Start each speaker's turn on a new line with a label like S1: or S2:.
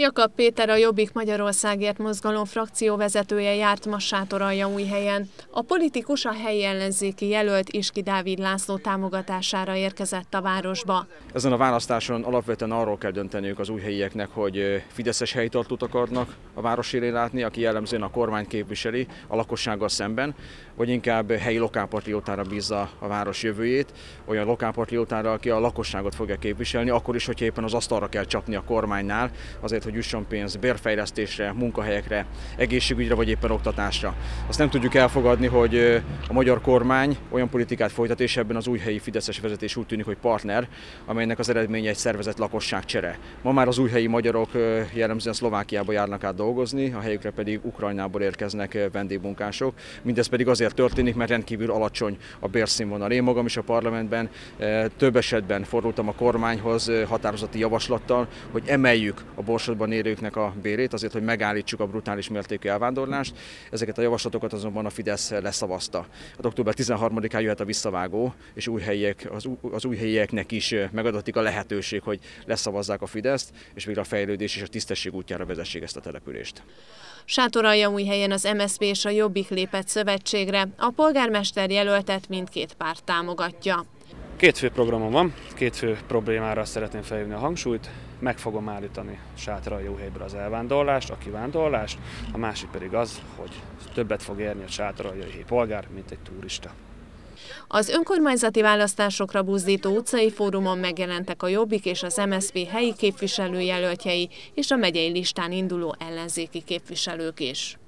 S1: Jakab Péter a Jobbik Magyarországért mozgalom frakcióvezetője járt ma helyen. A politikus a helyi ellenzéki jelölt Iski Dávid László támogatására érkezett a városba.
S2: Ezen a választáson alapvetően arról kell dönteniük az új helyieknek, hogy fideszes helytartót akarnak a városérén látni, aki jellemzően a kormány képviseli a lakossággal szemben, vagy inkább helyi lokálpatriótára bízza a város jövőjét, olyan lokálpatriótára, aki a lakosságot fogja képviselni, akkor is, hogyha éppen az asztalra kell csapni a kormánynál, azért, hogy jusson pénz bérfejlesztésre, munkahelyekre, egészségügyre vagy éppen oktatásra. Azt nem tudjuk elfogadni, hogy a magyar kormány olyan politikát folytat, és ebben az új helyi Fideszes vezetés úgy tűnik, hogy partner, amelynek az eredménye egy szervezett lakosságcsere. Ma már az új helyi magyarok jellemzően Szlovákiába járnak át dolgozni, a helyükre pedig Ukrajnából érkeznek vendégmunkások. Mindez pedig azért történik, mert rendkívül alacsony a bérszínvonal. Én magam is a parlamentben több esetben fordultam a kormányhoz határozati javaslattal, hogy emeljük a borsod csoportban élőknek a bérét, azért, hogy megállítsuk a brutális mértékű elvándorlást. Ezeket a javaslatokat azonban a Fidesz leszavazta. A október 13-án jöhet a visszavágó, és új helyiek, az, az új helyieknek is megadatik a lehetőség, hogy leszavazzák a Fideszt, és végre a fejlődés és a tisztesség útjára vezessék ezt a települést.
S1: új helyen az MSZP és a Jobbik lépett szövetségre, a polgármester jelöltet mindkét párt támogatja.
S3: Két fő programom van, két fő problémára szeretném felhívni a hangsúlyt. Meg fogom állítani sátra jó helyből az elvándorlást, a kivándorlást, a másik pedig az, hogy többet fog érni a sátra hely polgár, mint egy turista.
S1: Az önkormányzati választásokra buzdító utcai fórumon megjelentek a Jobbik és az MSZP helyi képviselőjelöltjei és a megyei listán induló ellenzéki képviselők is.